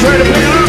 try to pick it up.